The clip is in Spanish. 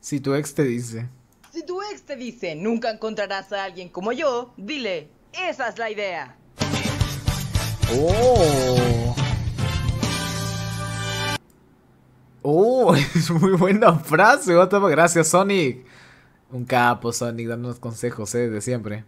Si tu ex te dice. Si tu ex te dice, nunca encontrarás a alguien como yo, dile, esa es la idea. Oh. Oh, es muy buena frase. Gracias, Sonic. Un capo, Sonic, dándonos consejos, eh, de siempre.